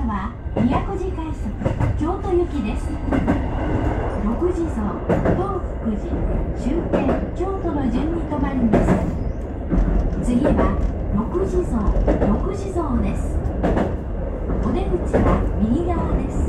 車は宮古寺快速京都行きです。六地蔵東福寺終点京都の順に止まります。次は六地蔵六地蔵です。お出口は右側です。